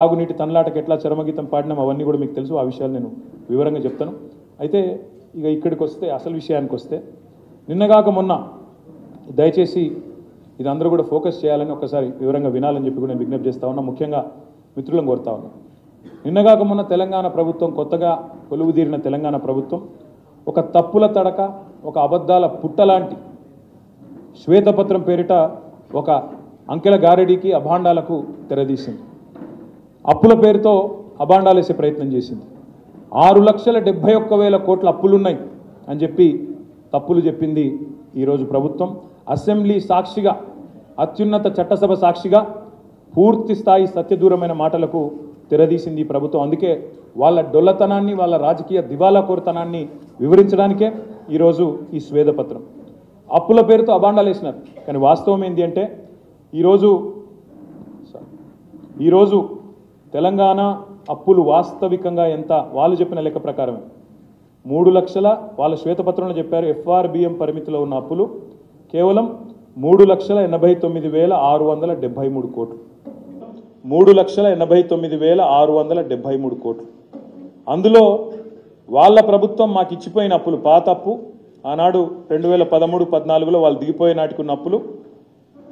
తాగునీటి తనలాటకి ఎట్లా చరమగీతం పాడినాం అవన్నీ కూడా మీకు తెలుసు. ఆ విషయాలు నేను వివరంగా చెప్తాను. అయితే ఇక ఇక్కడికి వస్తే అసలు విషయానికి వస్తే నిన్నగాక మొన్న దయచేసి ఇది అందరూ కూడా ఫోకస్ చేయాలని ఒకసారి వివరంగా వినాలని చెప్పి కూడా నేను విజ్ఞప్తి చేస్తా ఉన్నా. ముఖ్యంగా మిత్రులను కోరుతా ఉన్నా. నిన్నగాక మొన్న తెలంగాణ ప్రభుత్వం కొత్తగా కొలువుదీరిన తెలంగాణ ప్రభుత్వం ఒక తప్పుల తడక ఒక అబద్ధాల పుట్టలాంటి శ్వేతపత్రం పేరిట ఒక అంకెల గారడీకి అభాండాలకు తెరదీసింది. అప్పుల పేరుతో అబాండాలేసే ప్రయత్నం చేసింది. ఆరు లక్షల డెబ్బై ఒక్క వేల కోట్ల అప్పులున్నాయి అని చెప్పి తప్పులు చెప్పింది ఈరోజు ప్రభుత్వం. అసెంబ్లీ సాక్షిగా అత్యున్నత చట్టసభ సాక్షిగా పూర్తి స్థాయి సత్యదూరమైన మాటలకు తెరదీసింది ఈ ప్రభుత్వం. అందుకే వాళ్ళ డొల్లతనాన్ని వాళ్ళ రాజకీయ దివాలా కోరతనాన్ని వివరించడానికే ఈరోజు ఈ స్వేదపత్రం. అప్పుల పేరుతో అబాండాలు వేసినారు. కానీ వాస్తవం ఏంటి అంటే ఈరోజు ఈరోజు తెలంగాణ అప్పులు వాస్తవికంగా ఎంత? వాళ్ళు చెప్పిన లెక్క ప్రకారమే. మూడు లక్షల వాళ్ళ శ్వేతపత్రంలో చెప్పారు ఎఫ్ఆర్బిఎం పరిమితిలో ఉన్న అప్పులు కేవలం మూడు లక్షల ఎనభై తొమ్మిది వేల ఆరు వందల డెబ్బై మూడు కోట్లు. మూడు లక్షల ఎనభై తొమ్మిది వేల ఆరు వందల డెబ్బై మూడు కోట్లు. అందులో వాళ్ళ ప్రభుత్వం మాకు ఇచ్చిపోయిన అప్పులు పాత అప్పు ఆనాడు రెండు వేల పదమూడు పద్నాలుగులో వాళ్ళు దిగిపోయే నాటికున్న అప్పులు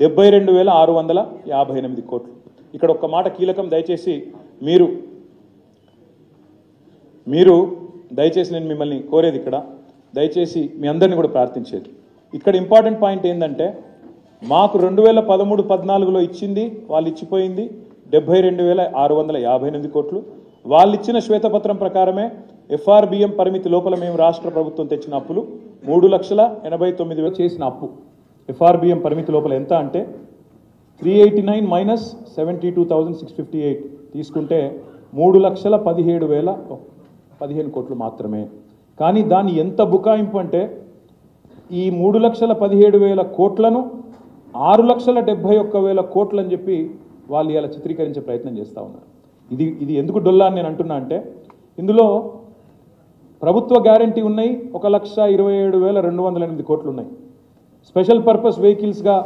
డెబ్బై రెండు వేల ఆరు వందల యాభై ఎనిమిది కోట్లు. ఇక్కడ ఒక్క మాట కీలకం దయచేసి మీరు మీరు దయచేసి నేను మిమ్మల్ని కోరేది ఇక్కడ దయచేసి మీ అందరిని కూడా ప్రార్థించేది. ఇక్కడ ఇంపార్టెంట్ పాయింట్ ఏంటంటే మాకు రెండు వేల పదమూడు పద్నాలుగులో ఇచ్చింది వాళ్ళు ఇచ్చిపోయింది డెబ్బై రెండు వేల ఆరు వందల యాభై ఎనిమిది కోట్లు. వాళ్ళు ఇచ్చిన శ్వేతపత్రం ప్రకారమే ఎఫ్ఆర్బిఎం పరిమితి లోపల మేము రాష్ట్ర ప్రభుత్వం తెచ్చిన అప్పులు మూడు లక్షల ఎనభై తొమ్మిది చేసిన అప్పు. ఎఫ్ఆర్బిఎం పరిమితి లోపల ఎంత అంటే three eighty nine minus seventy two thousand six fifty eight తీసుకుంటే మూడు లక్షల పదిహేడు వేల పదిహేను కోట్లు మాత్రమే. కానీ దాని ఎంత బుకాయింపు అంటే ఈ మూడు లక్షల పదిహేడు వేల కోట్లను ఆరు లక్షల డెబ్బై ఒక్క వేల కోట్లు అని చెప్పి వాళ్ళు ఇలా చిత్రీకరించే ప్రయత్నం చేస్తూ ఉన్నారు. ఇది ఇది ఎందుకు డొల్లా అని నేను అంటున్నా అంటే ఇందులో ప్రభుత్వ గ్యారంటీ ఉన్నాయి ఒక లక్ష ఇరవై ఏడు వేల రెండు వందల ఎనిమిది కోట్లు ఉన్నాయి. Special purpose వెహికల్స్గా